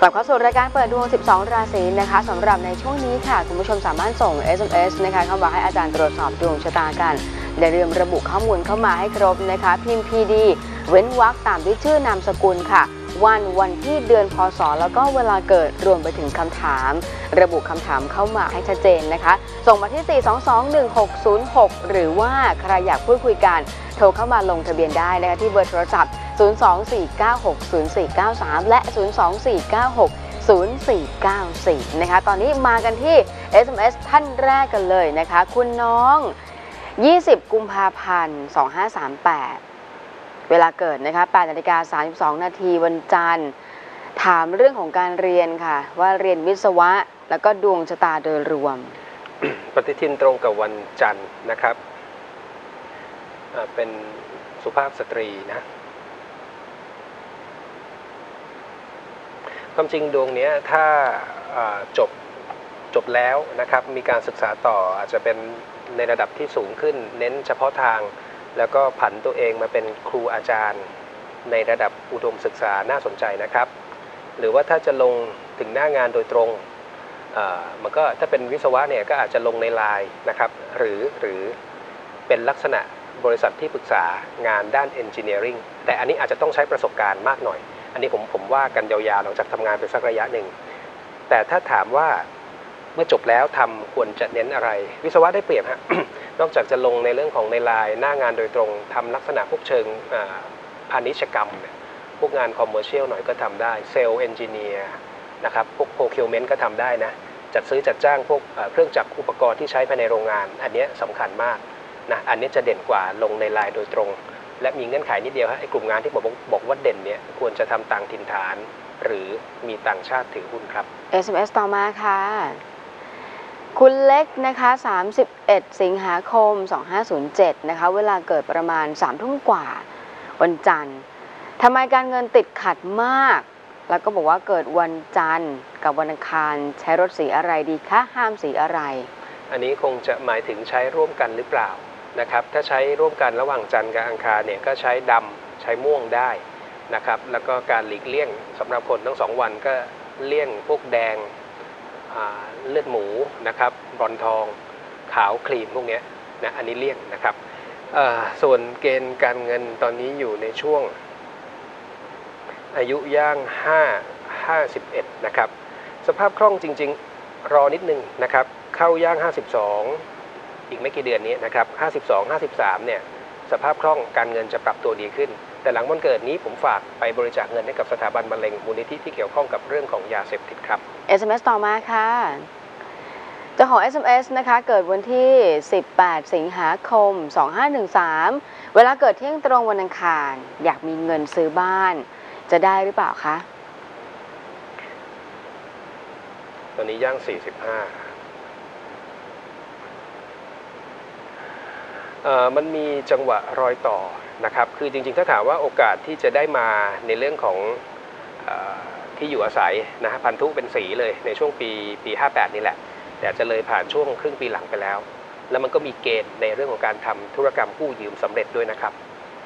กลับเข้าสู่รายการเปิดดวง 12 ราศีนะคะสำหรับในช่วงนี้ค่ะ คุณผู้ชมสามารถส่ง SMS นะคะเข้ามาให้อาจารย์ตรวจสอบดวงชะตากันอย่าลืมระบุข้อมูลเข้ามาให้ครบนะคะ พิมพ์ PD เว้นวรรคตามด้วยชื่อนามสกุลค่ะ วันวันที่เดือนพศ แล้วก็เวลาเกิดรวมไปถึงคำถาม ระบุคำถามเข้ามาให้ชัดเจนนะคะ ส่งมาที่ 4221606 หรือว่าใครอยากพูดคุยกัน โทรเข้ามาลงทะเบียนได้นะคะที่เบอร์โทรศัพท์ 024960493 และ 024960494 นะคะ ตอนนี้มากันที่ SMS ท่านแรกกันเลยนะคะ คุณน้อง 20 กุมภาพันธ์ 2538 เวลาเกิดนะคะ8นาฬิกา32 นาทีวันจันทร์ ถามเรื่องของการเรียนค่ะ ว่าเรียนวิศวะแล้วก็ดวงชะตาโดยรวม ปฏิทินตรงกับวันจันทร์นะครับ เป็นสุภาพสตรีนะความจริงดวงนี้ถ้าจบจบแล้วนะครับ มีการศึกษาต่ออาจจะเป็นในระดับที่สูงขึ้น เน้นเฉพาะทาง แล้วก็ผันตัวเองมาเป็นครูอาจารย์ในระดับอุดมศึกษาน่าสนใจนะครับ หรือว่าถ้าจะลงถึงหน้างานโดยตรงมันก็ถ้าเป็นวิศวะเนี่ยก็อาจจะลงในไลน์นะครับหรือหรือเป็นลักษณะบริษัทที่ปรึกษางานด้าน Engineering แต่อันนี้อาจจะต้องใช้ประสบการณ์มากหน่อย อันนี้ผมผมว่ากันยาวๆหลังจากทำงานไปสักระยะหนึ่ง แต่ถ้าถามว่า เมื่อจบแล้วทำควรจะเน้นอะไร วิศวะได้เปรียบฮะนอกจากจะลงในเรื่องของในลน์หน้างานโดยตรงทำลักษณะพวกเชิงพาณิชยกรรม พวกงาน commercial หน่อยก็ทำได้เซลล์เอนจิเนียร์นะครับพวกโ r ร c ิวเมนต์ก็ทำได้นะจัดซื้อจัดจ้างพวกเครื่องจักรอุปกรณ์ที่ใช้ภายในโรงงาน อันนี้ยสำคัญมากนะอันนี้จะเด่นกว่าลงในลน์โดยตรง และมีเงื่อนไขนิดเดียวฮะไอ้กลุ่มงานที่บอกบอกว่าเด่นเนี่ยควรจะทำต่างถิ่นฐาน หรือมีต่างชาติถือหุ้นครับ SMS ต่อมาค่ะ คุณเล็กนะคะ 31 สิงหาคม 2507 นะคะ เวลาเกิดประมาณ3ทุ่มกว่า วันจันทร์ทำไมการเงินติดขัดมาก แล้วก็บอกว่าเกิดวันจันทร์กับวันอังคารใช้รถสีอะไรดีคะห้ามสีอะไร อันนี้คงจะหมายถึงใช้ร่วมกันหรือเปล่านะครับ ถ้าใช้ร่วมกันระหว่างจันทร์กับอังคารเนี่ยก็ใช้ดำใช้ม่วงได้นะครับ แล้วก็การหลีกเลี่ยงสำหรับคนทั้งสองวันก็เลี่ยงพวกแดง เลือดหมูนะครับบรอนทอง ขาวครีมพวกนี้นะอันนี้เลี่ยงนะครับส่วนเกณฑ์การเงินตอนนี้อยู่ในช่วง อายุย่าง 5 51 นะครับ สภาพคล่องจริง ๆ รอนิดนึงนะครับ เข้าย่าง 52 อีกไม่กี่เดือนนี้นะครับ 52 53 เนี่ย สภาพคล่องการเงินจะปรับตัวดีขึ้นแต่หลังวันเกิดนี้ผมฝากไปบริจาคเงินให้กับสถาบันมะเร็งมูลนิธิที่เกี่ยวข้องกับเรื่องของยาเสพติดครับ SMS ต่อมาค่ะเจ้าของ SMS นะคะ เกิดวันที่ 18 สิงหาคม 2513 เวลาเกิดเที่ยงตรงวันอังคาร อยากมีเงินซื้อบ้าน จะได้หรือเปล่าคะ ตอนนี้ย่าง 45เอ่อมันมีจังหวะรอยต่อ นะครับคือจริงๆถ้าถามว่าโอกาสที่จะได้มาในเรื่องของอที่อยู่อาศัยนะฮะพันธุเป็นสีเลยในช่วงปีปี 58 นี่แหละ แต่จจะเลยผ่านช่วงครึ่งปีหลังไปแล้ว แล้วมันก็มีเกณฑ์ในเรื่องของการทำธุรกรรมกู้ยืมสำเร็จด้วยนะครับ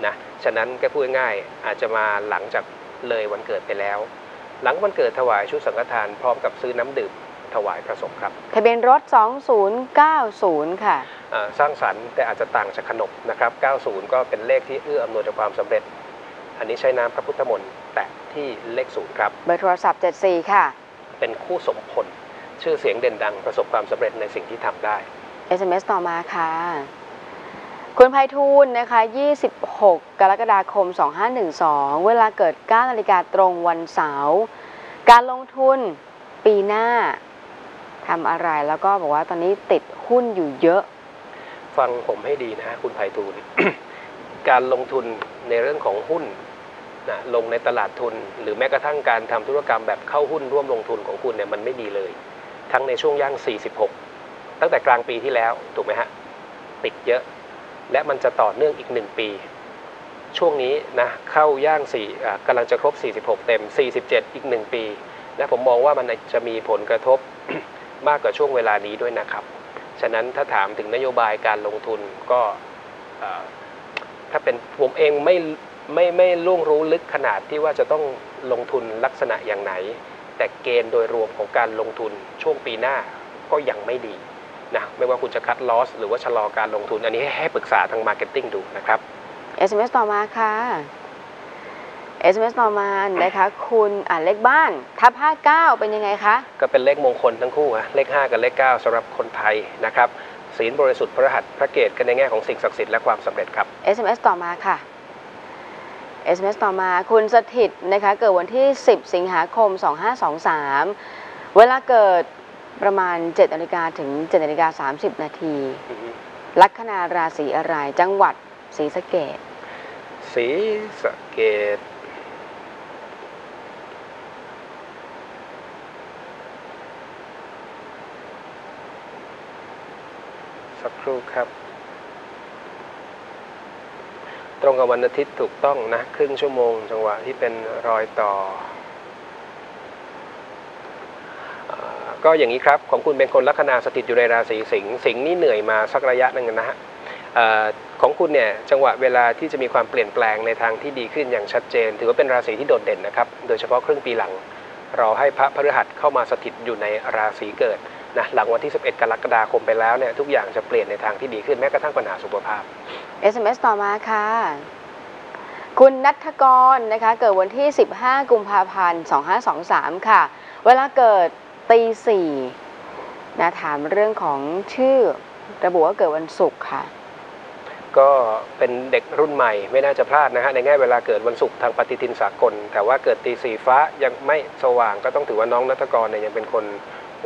นะฉะนั้นก็พูดง่ายๆอาจจะมาหลังจากเลยวันเกิดไปแล้ว หลังวันเกิดถวายชุดสังฆทานพร้อมกับซื้อน้ำดื่ม ถวายพระสงฆ์ครับ ทะเบียนรถ 2090 ค่ะ อ่าสร้างสรรค์แต่อาจจะต่างจากขนบนะครับ 90 ก็เป็นเลขที่เอื้ออำนวยต่อความสำเร็จ อันนี้ใช้น้ำพระพุทธมนต์แตะที่เลขศูนย์ครับ เบอร์โทรศัพท์ 74 ค่ะ เป็นคู่สมพลชื่อเสียงเด่นดังประสบความสำเร็จในสิ่งที่ทำได้ SMS ต่อมาค่ะ คุณไพฑูรย์นะคะ 26 กรกฎาคม 2512 เวลาเกิด9นาฬิกาตรงวันเสาร์ การลงทุนปีหน้า ทำอะไรแล้วก็บอกว่าตอนนี้ติดหุ้นอยู่เยอะ ฟังผมให้ดีนะคุณไพฑูรย์ การลงทุนในเรื่องของหุ้นนะลงในตลาดทุน หรือแม้กระทั่งการทำธุรกรรมแบบเข้าหุ้นร่วมลงทุนของคุณเนี่ยมันไม่ดีเลย ทั้งในช่วงย่าง 46 ตั้งแต่กลางปีที่แล้วถูกไหมฮะติดเยอะ และมันจะต่อเนื่องอีก 1 ปี ช่วงนี้นะเข้าย่าง4อ่ากำลังจะครบ 46 เต็ม 47 อีก 1 ปีและผมมองว่ามันจะมีผลกระทบ มากกว่าช่วงเวลานี้ด้วยนะครับ ฉะนั้นถ้าถามถึงนโยบายการลงทุนก็ถ้าเป็นผมเองไม่ไม่ไม่ล่วงรู้ลึกขนาดที่ว่าจะต้องลงทุนลักษณะอย่างไหน แต่เกณฑ์โดยรวมของการลงทุนช่วงปีหน้าก็ยังไม่ดีนะไม่ว่าคุณจะ cut loss หรือว่าชะลอการลงทุน อันนี้ให้ให้ปรึกษาทาง marketing ดูนะครับ SMS ต่อมาค่ะ SMS ต่อมานะคะคุณอ่านเลขบ้านทับ59 เป็นยังไงคะ ก็เป็นเลขมงคลทั้งคู่ฮะเลข 5 กับเลข 9สำหรับคนไทยนะครับศีลบริสุทธิ์พระหัตถ์พระเกตกันในแง่ของสิ่งศักดิ์สิทธิ์และความสำเร็จครับ SMS ต่อมาค่ะ SMS ต่อมาคุณสถิตนะคะเกิดวันที่ 10 สิงหาคม 2523 เวลาเกิดประมาณ7นาฬิกาถึง7นาฬิกา30 นาทีลัคนาราศีอะไรจังหวัดศรีสะเกดสีสะเกต ครู่ครับ ตรงกับวันอาทิตย์ถูกต้องนะ ครึ่งชั่วโมง จังหวะที่เป็นรอยต่อ ก็อย่างนี้ครับ ของคุณเป็นคนลัคนาสถิตอยู่ในราศีสิงห์สิงห์นี่เหนื่อยมาสักระยะหนึ่งนะฮะของคุณเนี่ยจังหวะเวลาที่จะมีความเปลี่ยนแปลงในทางที่ดีขึ้นอย่างชัดเจน ถือว่าเป็นราศีที่โดดเด่นนะครับ โดยเฉพาะครึ่งปีหลังรอให้พระพฤหัสเข้ามาสถิตอยู่ในราศีเกิด นะหลังวันที่ 11 กรกฎาคมไปแล้วเนี่ยทุกอย่างจะเปลี่ยนในทางที่ดีขึ้นแม้กระทั่งปัญหาสุขภาพ SMS ต่อมาค่ะ คุณนัทกรนะคะ เกิดวันที่ 15 กุมภาพันธ์ 2523 ค่ะ เวลาเกิดตีสี่นะถามเรื่องของชื่อ ระบุว่าเกิดวันศุกร์ค่ะ ก็เป็นเด็กรุ่นใหม่ไม่น่าจะพลาดนะฮะในแง่เวลาเกิดวันศุกร์ทางปฏิทินสากล แต่ว่าเกิดตีสีฟ้ายังไม่สว่างก็ต้องถือว่าน้องนัทกรเนี่ยยังเป็นคน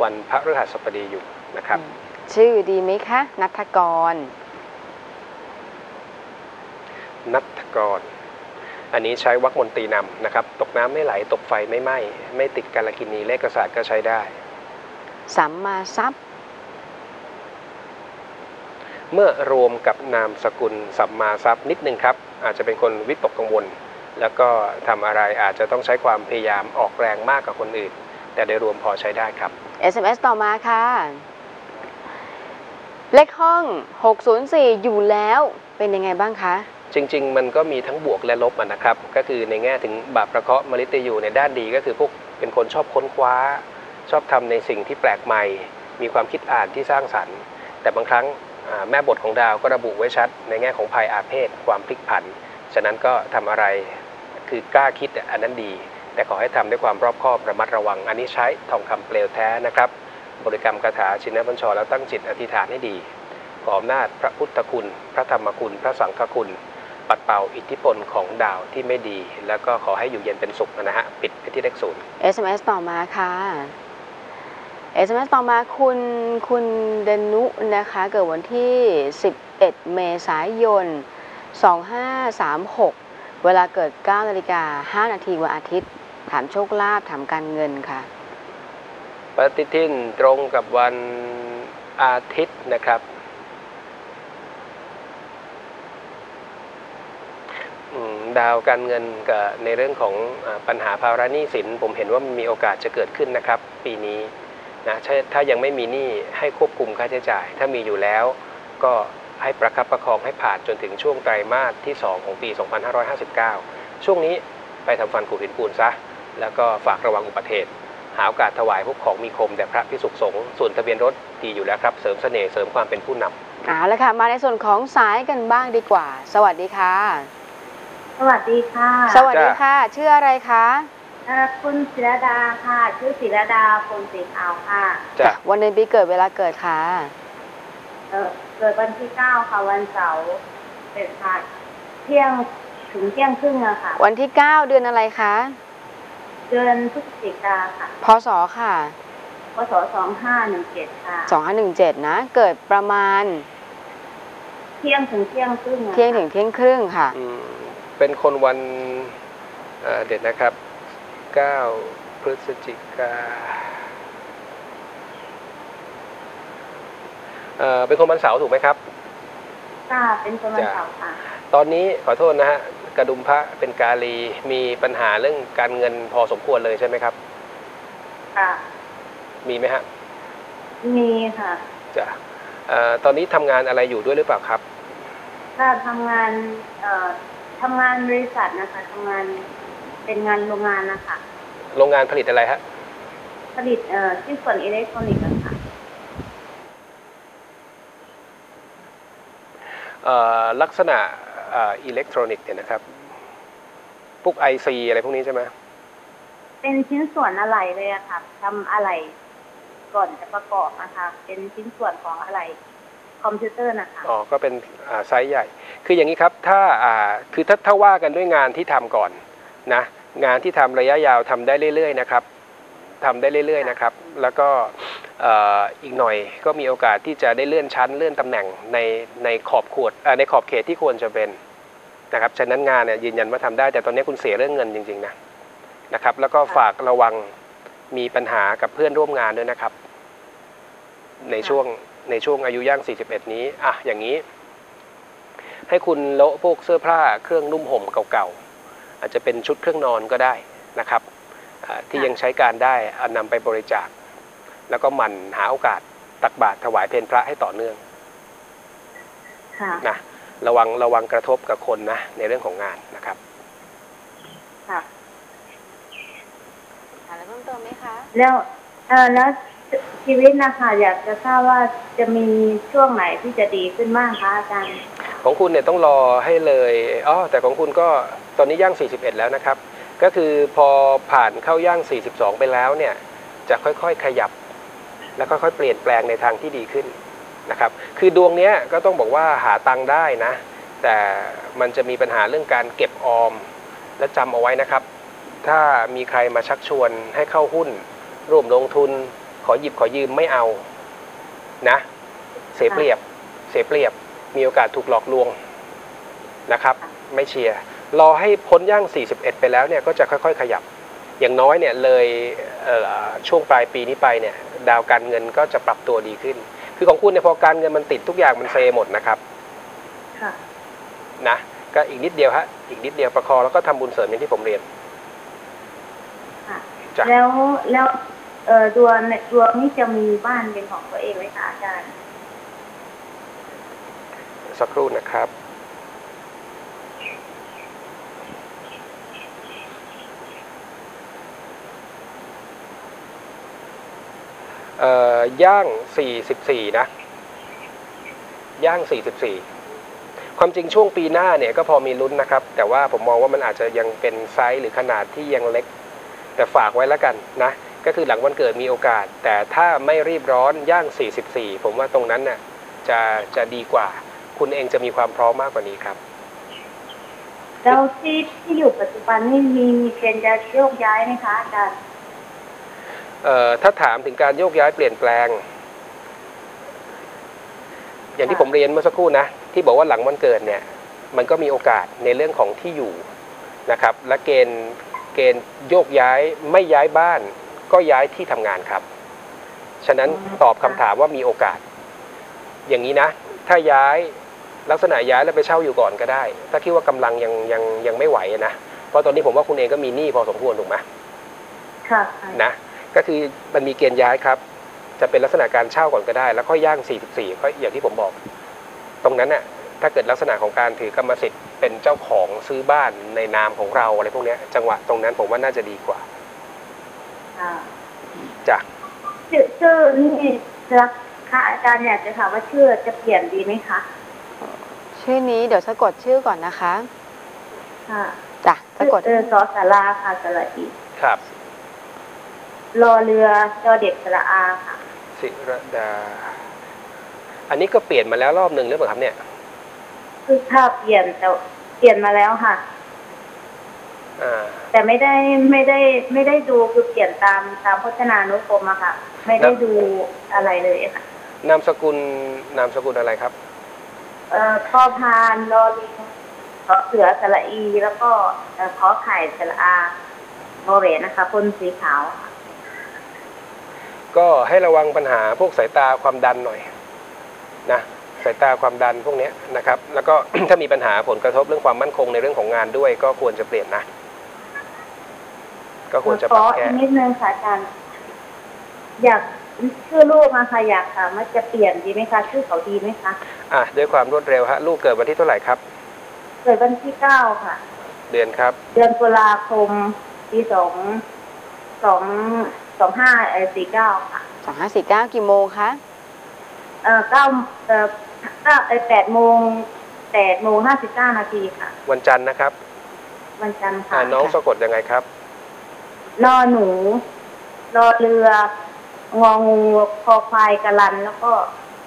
วันพระฤหัสบดีอยู่นะครับ ชื่อดีไหมคะ นัทกร นัทกร อันนี้ใช้วักมนตรีนำนะครับ ตกน้ำไม่ไหล ตกไฟไม่ไหม้ ไม่ติดกาลกินีเลขศาสตร์ก็ใช้ได้ สัมมาทรัพย์ เมื่อรวมกับนามสกุลสัมมาทรัพย์นิดนึงครับ อาจจะเป็นคนวิตกกังวล แล้วก็ทำอะไรอาจจะต้องใช้ความพยายามออกแรงมากกว่าคนอื่น แต่โดยรวมพอใช้ได้ครับ SMS ต่อมาค่ะ เลขห้อง 604 อยู่แล้วเป็นยังไงบ้างคะ จริง ๆ มันก็มีทั้งบวกและลบะนะครับ ก็คือในแง่ถึงบาปประเคาะมริตยูในด้านดีก็คือพวกเป็นคนชอบค้นคว้า ชอบทำในสิ่งที่แปลกใหม่ มีความคิดอ่านที่สร้างสรรค์ แต่บางครั้งแม่บทของดาวก็ระบุไว้ชัด ในแง่ของภัยอาเพศความพลิกผัน ฉะนั้นก็ทำอะไรคือกล้าคิดอันนั้นดี แต่ขอให้ทำด้วยความรอบคอบระมัดระวัง อันนี้ใช้ทองคำเปลวแท้นะครับ บริกรรมคาถาชินบัญชรแล้วตั้งจิตอธิษฐานให้ดี ขออำนาจพระพุทธคุณ พระธรรมคุณ พระสังฆคุณ ปัดเป่าอิทธิพลของดาวที่ไม่ดี แล้วก็ขอให้อยู่เย็นเป็นสุขนะฮะ ปิดไปที่เลขศูนย์ SMS ต่อมาค่ะ SMS ต่อมาคุณคุณเดนุนะคะ เกิดวันที่ 11 เมษายน 2536 เวลาเกิด 9 นาฬิกา 5 นาทีวันอาทิตย์ ถามโชคลาภถามการเงินค่ะ ปฏิทินตรงกับวันอาทิตย์นะครับดาวการเงินกับในเรื่องของปัญหาภาระหนี้สิน ผมเห็นว่ามีโอกาสจะเกิดขึ้นนะครับ ปีนี้นะถ้าถ้ายังไม่มีหนี้ให้ควบคุมค่าใช้จ่าย ถ้ามีอยู่แล้วก็ให้ประคับประคองให้ผ่านจนถึงช่วงไตรมาสที่ 2 ของปี 2559 ช่วงนี้ไปทำฟันขูดหินปูนซะ แล้วก็ฝากระวังอุบัติเหตุ หาโอกาสถวายพวกของมีคมแด่พระพิสุขสงฆ์ส่วนทะเบียนรถดีอยู่แล้วครับ เสริมเสน่ห์เสริมความเป็นผู้นำ เอาละค่ะ มาในส่วนของสายกันบ้างดีกว่า สวัสดีค่ะ สวัสดีค่ะสวัสดีค่ะ ชื่ออะไรคะ เอ่อคุณศิรดาค่ะ ชื่อศิรดาพลสีขาวค่ะจ้ะวันเดือนปีเกิดเวลาเกิดค่ะ เอ่อเกิดวันที่เก้าค่ะวันเสาร์เป็นค่ะเที่ยงถึงเที่ยงครึ่งอะค่ะวันที่ 9 เดือนอะไรคะ เดือนพฤศจิกาค่ะพศค่ะพศสองห้าหนึ่งเจ็ดค่ะ2517นะ เกิดประมาณ เที่ยงถึงเที่ยงครึ่งอะเที่ยงถึงเที่ยงครึ่งค่ะ อืมเป็นคนวันเอ่อเด็ดนะครับ 9 พฤศจิกาเอ่อเป็นคนวันเสาร์ถูกไหมครับ ค่ะเป็นคนวันเสาร์ค่ะ ตอนนี้ขอโทษนะฮะ กระดุมพระเป็นกาลีมีปัญหาเรื่องการเงินพอสมควรเลยใช่ไหมครับ ค่ะ มีไหมฮะมีค่ะจ้ะเอ่อตอนนี้ทำงานอะไรอยู่ด้วยหรือเปล่าครับถ้าทำงานเอ่อทำงานบริษัทนะคะทำงานเป็นงานโรงงานนะคะโรงงานผลิตอะไรฮะผลิตเอ่อชิ้นส่วนอิเล็กทรอนิกส์อะค่ะเอ่อลักษณะเอ่ออิเล็กทรอนิกส์เนี่ยนะครับพวก IC อะไรพวกนี้ใช่ไหมเป็นชิ้นส่วนอะไรเลยอะค่ะทำอะไรก่อนจะประกอบนะคะเป็นชิ้นส่วนของอะไรคอมพิวเตอร์นะคะอ๋อก็เป็นอ่าไซส์ใหญ่ คืออย่างนี้ครับถ้าอ่าคือถ้าถ้าว่ากันด้วยงานที่ทำก่อนนะงานที่ทำระยะยาวทำได้เรื่อย ๆ นะครับทำได้เรื่อย ๆ นะครับ แล้วก็เอ่ออีกหน่อยก็มีโอกาสที่จะได้เลื่อนชั้นเลื่อนตำแหน่งในในขอบขวดอ่าในขอบเขตที่ควรจะเป็น นะครับฉะนั้นงานเนี่ยยืนยันว่าทำได้ แต่ตอนนี้คุณเสียเรื่องเงินจริงๆนะนะครับ แล้วก็ฝากระวังมีปัญหากับเพื่อนร่วมงานด้วยนะครับ ในช่วงในช่วงอายุย่าง 41 นี้อะอย่างนี้ ให้คุณโละพวกเสื้อผ้าเครื่องนุ่มห่มเก่าๆอาจจะเป็นชุดเครื่องนอนก็ได้นะครับอ่าที่ค่ะยังใช้การได้เอานำไปบริจาค แล้วก็หมั่นหาโอกาสตักบาตรถวายเพลพระให้ต่อเนื่องค่ะนะ ระวังระวังกระทบกับคนนะในเรื่องของงานนะครับค่ะค่ะแล้วเพิ่มเติมไหมคะแล้วเออแล้วชีวิตนะคะอยากจะทราบว่าจะมีช่วงไหนที่จะดีขึ้นบ้างคะอาจารย์ของคุณเนี่ยต้องรอให้เลยอ๋อแต่ของคุณก็ตอนนี้ย่าง 41 แล้วนะครับ ก็คือพอผ่านเข้าย่าง 42 ไปแล้วเนี่ย จะค่อยๆขยับ แล้วค่อยๆเปลี่ยนแปลงในทางที่ดีขึ้น นะครับ คือดวงเนี้ยก็ต้องบอกว่าหาตังค์ได้นะ แต่มันจะมีปัญหาเรื่องการเก็บออม และจำเอาไว้นะครับ ถ้ามีใครมาชักชวนให้เข้าหุ้น ร่วมลงทุน ขอหยิบขอยืมไม่เอานะ เสียเปรียบ เสียเปรียบ มีโอกาสถูกหลอกลวงนะครับ ไม่เชียร์ รอให้พ้นย่าง 41 ไปแล้วเนี่ยก็จะค่อย ๆ ขยับ อย่างน้อยเนี่ยเลยเช่วงปลายปีนี้ไปเนี่ยดาวการเงินก็จะปรับตัวดีขึ้น คือของคุณเนี่ยพอการเงินมันติดทุกอย่างมันเซหมดนะครับ ค่ะ นะ ก็อีกนิดเดียวฮะ อีกนิดเดียวประคองแล้วก็ทำบุญเสริมอย่างที่ผมเรียน ค่ะจ้ะแล้วแล้วเออดวงดวงนี้จะมีบ้านเป็นของตัวเองไหมคะอาจารย์ สักครู่นะครับ เอ่อ ย่าง 44 นะ ย่าง 44 ความจริงช่วงปีหน้าเนี่ยก็พอมีลุ้นนะครับ แต่ว่าผมมองว่ามันอาจจะยังเป็นไซส์หรือขนาดที่ยังเล็ก แต่ฝากไว้แล้วกันนะ ก็คือหลังวันเกิดมีโอกาส แต่ถ้าไม่รีบร้อนย่าง 44 ผมว่าตรงนั้นน่ะจะจะดีกว่า คุณเองจะมีความพร้อมมากกว่านี้ครับแล้วที่ที่อยู่ปัจจุบันนี่มีมีเกณฑ์จะโยกย้ายไหมคะอาจารย์ ถ้าถามถึงการโยกย้ายเปลี่ยนแปลง อย่างที่ค่ะผมเรียนเมื่อสักครู่นะ ที่บอกว่าหลังวันเกิดเนี่ย มันก็มีโอกาสในเรื่องของที่อยู่นะครับ และเกณฑ์เกณฑ์โยกย้ายไม่ย้ายบ้าน ก็ย้ายที่ทำงานครับ ฉะนั้นตอบคำถามว่ามีโอกาส อย่างนี้นะ ถ้าย้ายลักษณะย้ายแล้วไปเช่าอยู่ก่อนก็ได้ ถ้าคิดว่ากำลังยังยังยังไม่ไหวนะเพราะตอนนี้ผมว่าคุณเองก็มีหนี้พอสมควรถูกไหมค่ะนะ ก็คือมันมีเกณฑ์ย้ายครับ จะเป็นลักษณะการเช่าก่อนก็ได้ แล้วค่อยย่าง 44ก็อย่างที่ผมบอก ตรงนั้นน่ะถ้าเกิดลักษณะของการถือกรรมสิทธิ์เป็นเจ้าของซื้อบ้านในนามของเราอะไรพวกเนี้ยจังหวะตรงนั้นผมว่าน่าจะดีกว่าค่ะจ้ะชื่อชื่อนี่รักค่ะอาจารย์อยากจะถามว่าชื่อจะเปลี่ยนดีไหมคะชื่อนี้เดี๋ยวสะกดชื่อก่อนนะคะ ค่ะจ้ะสะชื่อกดเออสอสาราค่ะสระอีค รับรอเรือรอเด็กสระอาค่ะศิรดา อันนี้ก็เปลี่ยนมาแล้วรอบหนึ่งหรือเปล่าครับเนี่ย คือถ้าเปลี่ยนแต่เปลี่ยนมาแล้วค่ะอ่าแต่ไม่ได้ไม่ได้ไม่ได้ดูคือเปลี่ยนตามตามพจนานุกรมอะค่ะ ไม่ได้ดูอะไรเลยค่ะ นามสกุลนามสกุลอะไรครับ เอ่อพอพานรอลิงขอเสือสระอี แล้วก็เอ่อขอไข่สระอาโมเรนะคะพ่นสีขาวค่ะ ก็ให้ระวังปัญหาพวกสายตาความดันหน่อยนะสายตาความดันพวกเนี้ยนะครับ แล้วก็ถ้ามีปัญหาผลกระทบเรื่องความมั่นคงในเรื่องของงานด้วย ก็ควรจะเปลี่ยนนะ ก็ควรจะขปรัอบแก้อีกนิดนึงค่ะอาจารย์อยากชื่อลูกมาค่ะอยากถามว่าจะเปลี่ยนดีไหมคะชื่อเขาดีไหมคะอะด้วยความรวดเร็วฮะลูกเกิดวันที่เท่าไหร่ครับเกิดวันที่เก้าค่ะ เดือนครับ เดือนตุลาคมปีสองสอง สองห้าสี่เก้าค่ะ2549กี่โมงคะเอ่อเก้าเอ่อเก้าเอ่อแปดโมงแปดโมงห้าสิบเก้านาทีค่ะ วันจันทร์นะครับ วันจันทร์อ่าค่ะน้องสะกดยังไงครับนอหนูรอเรืององูคอควายกะลัน แล้วก็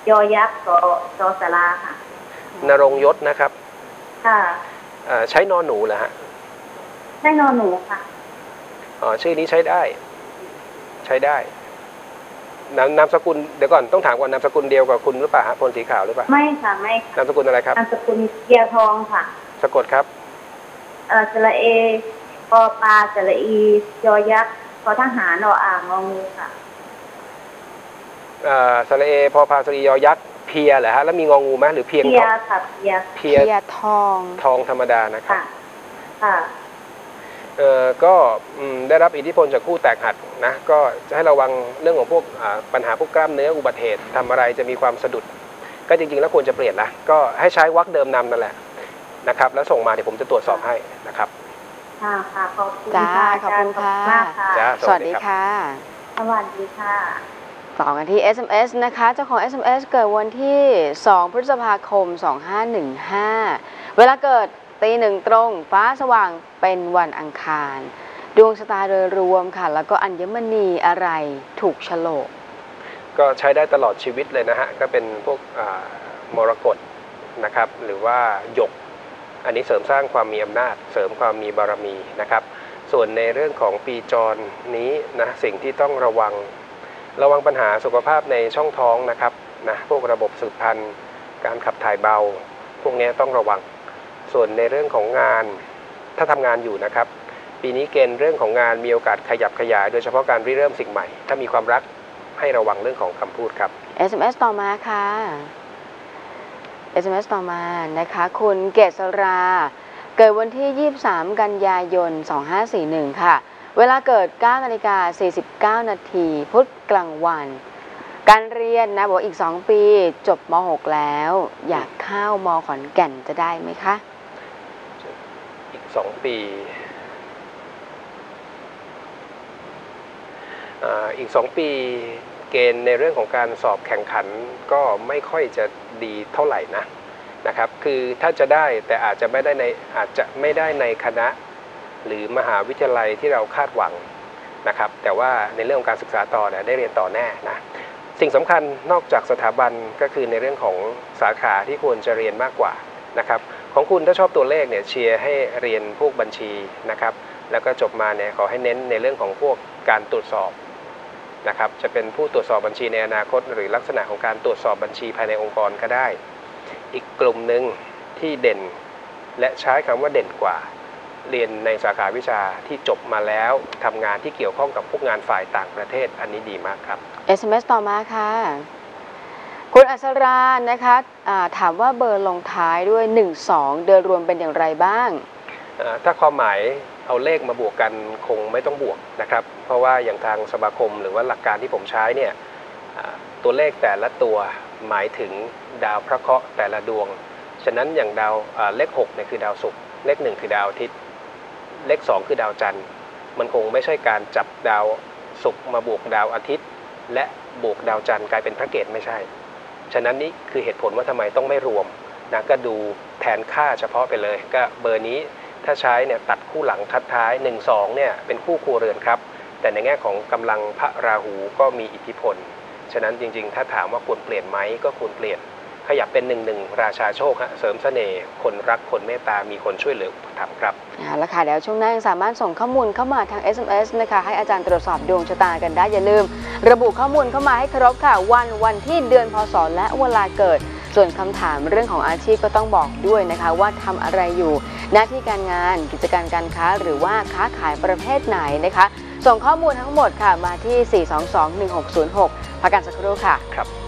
ยอยักษ์สอสอสาราค่ะ นรงยศนะครับ ค่ะอ่าใช้นอนหนูเหรอฮะได้นอหนูค่ะอ๋อชื่อนี้ใช้ได้ใช้ได้นามนามสกุลเดี๋ยวก่อนต้องถามก่อนนามสกุลเดียวกับคุณหรือเปล่าฮะพลสีขาวหรือเปล่าไม่ค่ะไม่ค่ะนามสกุลอะไรครับนามสกุลเกียร์ทองค่ะ สะกดครับเอ่อสระเอปอปลาสระอียอยักษ์พอทหารออ่างงองูค่ะอ่าสระเอพอพาสรียอยักษ์เพียเหรอฮะแล้วมีงองูไหมหรือเพียงเพีทยองค่ะเพียเพียเพียทองทองธรรมดานะครับค่ะค่ะเอ่อ ก็อืมได้รับอิทธิพลจากคู่แตกหักนะก็จะให้ระวังเรื่องของพวกอ่าปัญหาพวกกล้ามเนื้ออุบัติเหตุทำอะไรจะมีความสะดุด ก็จริงๆแล้วควรจะเปลี่ยนนะก็ให้ใช้วักเดิมนำนั่นแหละนะครับแล้วส่งมาเดี๋ยวผมจะตรวจสอบให้นะครับค่ะค่ะขอบคุณจ้าค่ะขอบคุณค่ะมากค่ะจ้าสวัสดีค่ะสวัสดีค่ะต่อกันที่ SMS นะคะเจ้าของ SMS เกิดวันที่ 2 พฤษภาคม 2515 เวลาเกิด ตีหนึ่งตรง ฟ้าสว่างเป็นวันอังคาร ดวงชะตาโดยรวมค่ะ แล้วก็อัญมณีอะไรถูกโฉลก ก็ใช้ได้ตลอดชีวิตเลยนะฮะ ก็เป็นพวกอ่ามรกตนะครับ หรือว่าหยก อันนี้เสริมสร้างความมีอำนาจ เสริมความมีบารมีนะครับ ส่วนในเรื่องของปีจรนี้นะสิ่งที่ต้องระวัง ระวังปัญหาสุขภาพในช่องท้องนะครับนะพวกระบบสืบพันธุ์ การขับถ่ายเบา พวกนี้ต้องระวัง ส่วนในเรื่องของงานถ้าทำงานอยู่นะครับ ปีนี้เกณฑ์เรื่องของงานมีโอกาสขยับขยาย โดยเฉพาะการริเริ่มสิ่งใหม่ ถ้ามีความรักให้ระวังเรื่องของคำพูดครับ SMS ต่อมาค่ะ SMS ต่อมานะคะ คุณเกษรา เกิดวันที่ 23 กันยายน 2541 ค่ะ เวลาเกิด 9 นาฬิกา 49 นาที พุธกลางวัน การเรียนนะบอกอีก 2 ปีจบม .6 แล้ว อยากเข้ามขอนแก่นจะได้ไหมคะ อีกสองปีอ่าอีกสองปีเกณฑ์ในเรื่องของการสอบแข่งขันก็ไม่ค่อยจะดีเท่าไหร่นะนะครับ คือถ้าจะได้แต่อาจจะไม่ได้ในอาจจะไม่ได้ในคณะ หรือมหาวิทยาลัยที่เราคาดหวังนะครับ แต่ว่าในเรื่องของการศึกษาต่อเนี่ยได้เรียนต่อแน่นะ สิ่งสำคัญนอกจากสถาบันก็คือในเรื่องของสาขาที่ควรจะเรียนมากกว่านะครับของคุณถ้าชอบตัวเลขเนี่ยเชียร์ให้เรียนพวกบัญชีนะครับแล้วก็จบมาเนี่ยขอให้เน้นในเรื่องของพวกการตรวจสอบนะครับจะเป็นผู้ตรวจสอบบัญชีในอนาคต หรือลักษณะของการตรวจสอบบัญชีภายในองค์กรก็ได้ อีกกลุ่มหนึ่งที่เด่นและใช้คำว่าเด่นกว่า เรียนในสาขาวิชาที่จบมาแล้วทำงานที่เกี่ยวข้องกับพวกงานฝ่ายต่างประเทศอันนี้ดีมากครับ SMS ต่อมาค่ะ คุณอัศรานะคะอ่าถามว่าเบอร์ลงท้ายด้วย 12 เดือนรวมเป็นอย่างไรบ้างอ่าถ้าความหมายเอาเลขมาบวกกันคงไม่ต้องบวกนะครับ เพราะว่าอย่างทางสมาคมหรือว่าหลักการที่ผมใช้เนี่ยอ่าตัวเลขแต่ละตัวหมายถึงดาวพระเคราะห์แต่ละดวง ฉะนั้นอย่างดาวอ่าเลข6เนี่ยคือดาวศุกร์เลข 1 คือดาวอาทิตย์ เลข2คือดาวจันทร์ มันคงไม่ใช่การจับดาวศุกร์มาบวกดาวอาทิตย์ และบวกดาวจันทร์กลายเป็นพระเกตไม่ใช่ ฉะนั้นนี่คือเหตุผลว่าทำไมต้องไม่รวมนะก็ดูแทนค่าเฉพาะไปเลย ก็เบอร์นี้ถ้าใช้เนี่ยตัดคู่หลังทัดท้าย 1 2เนี่ยเป็นคู่ครัวเรือนครับ แต่ในแง่ของกำลังพระราหูก็มีอิทธิพล ฉะนั้นจริงๆ ถ้าถามว่าควรเปลี่ยนไหมก็ควรเปลี่ยน ขยับเป็นหนึ่งหนึ่งราชาโชคฮะเสริมเสน่ห์คนรักคนเมตตามีคนช่วยเหลืออุปถัมภ์ครับเอาละค่ะเดี๋ยวช่วงหน้ายังสามารถส่งข้อมูลเข้ามาทาง SMS นะคะให้อาจารย์ตรวจสอบดวงชะตากันได้อย่าลืม ระบุข้อมูลเข้ามาให้ครบค่ะ วันวันที่เดือนพศและเวลาเกิด ส่วนคำถามเรื่องของอาชีพก็ต้องบอกด้วยนะคะ ว่าทำอะไรอยู่ หน้าที่การงานกิจการการค้า หรือว่าค้าขายประเภทไหนนะคะ ส่งข้อมูลทั้งหมดค่ะมาที่ 4221606พักกันสักครู่ค่ะครับ